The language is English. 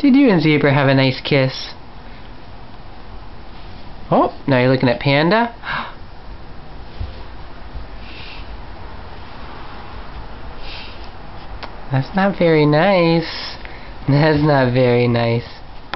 Did you and Zebra have a nice kiss? Oh, now you're looking at Panda? That's not very nice. That's not very nice.